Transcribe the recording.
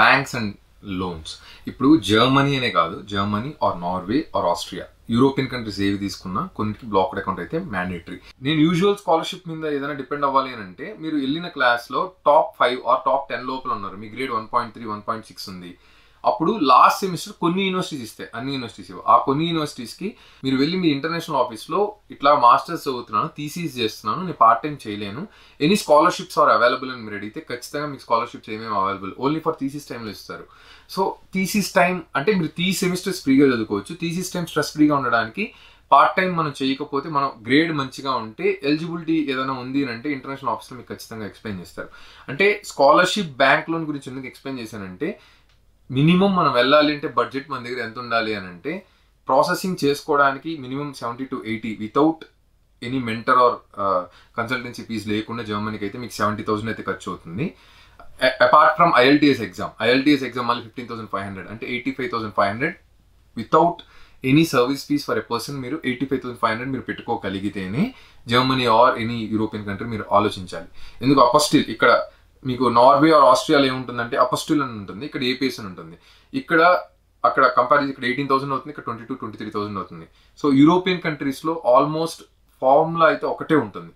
Banks and loans ఇప్పుడు Germany అనే కాదు Germany or Norway or Austria European countries ఏవి తీసుకున్నా కొన్నిటికి బ్లాక్డ్ అకౌంట్ అయితే మ్యాండేటరీ నేను యూజువల్ స్కాలర్షిప్ మీద ఏదైనా డిపెండ్ అవ్వాలి అని అంటే మీరు వెళ్ళిన క్లాస్లో top five or top ten లోపల ఉన్నారు. మీ grade one point three one point six ఉంది. అప్పుడు లాస్ట్ సెమిస్టర్ కొన్ని యూనివర్సిటీస్ ఇస్తాయి అన్ని యూనివర్సిటీస్ ఇవ్వ. ఆ కొన్ని యూనివర్సిటీస్కి మీరు వెళ్ళి మీ ఇంటర్నేషనల్ ఆఫీస్లో ఇట్లా మాస్టర్స్ చదువుతున్నాను థీసీస్ చేస్తున్నాను నేను పార్ట్ టైం చేయలేను. ఎనీ స్కాలర్షిప్స్ ఆర్ అవైలబుల్ అని మీరు అడిగితే ఖచ్చితంగా మీకు స్కాలర్షిప్స్ ఏమేమి అవైలబుల్ ఓన్లీ ఫర్ థీసీస్ టైంలో ఇస్తారు. సో థీసీస్ టైం అంటే మీరు త్రీ సెమిస్టర్స్ ఫ్రీగా చదువుకోవచ్చు. థీసీస్ టైం స్ట్రెస్ ఫ్రీగా ఉండడానికి పార్ట్ టైం మనం చేయకపోతే మనం గ్రేడ్ మంచిగా ఉంటే ఎలిజిబిలిటీ ఏదైనా ఉంది అని అంటే ఇంటర్నేషనల్ ఆఫీస్లో మీకు ఖచ్చితంగా ఎక్స్ప్లెయిన్ చేస్తారు. అంటే స్కాలర్షిప్ బ్యాంక్ లోన్ గురించి ఎందుకు ఎక్స్ప్లెయిన్ చేశానంటే మినిమం మనం వెళ్ళాలి అంటే బడ్జెట్ మన దగ్గర ఎంత ఉండాలి అని అంటే ప్రాసెసింగ్ చేసుకోవడానికి minimum seventy to eighty without any mentor or consultancy fees లేకుండా జర్మనీకి అయితే మీకు సెవెంటీ థౌసండ్ అయితే ఖర్చు అవుతుంది. Apart from IELTS exam IELTS exam మళ్ళీ ఫిఫ్టీన్ థౌసండ్ ఫైవ్ హండ్రెడ్ అంటే eighty five thousand five hundred without any service fees for a person మీరు eighty five thousand five hundred మీరు పెట్టుకోగలిగితేనే Germany or any European country మీరు ఆలోచించాలి. ఎందుకు? అపస్టిల్ ఇక్కడ మీకు Norway are Australia ఏముంటుందంటే అపస్టిల్ అని ఉంటుంది ఇక్కడ ఏపీఎస్ అని ఉంటుంది. ఇక్కడ అక్కడ కంపారిజన్ ఇక్కడ ఎయిటీన్ థౌసండ్ అవుతుంది ఇక్కడ twenty two twenty three thousand అవుతుంది సో యూరోపియన్ కంట్రీస్లో ఆల్మోస్ట్ ఫార్ములా అయితే ఒకటే ఉంటుంది.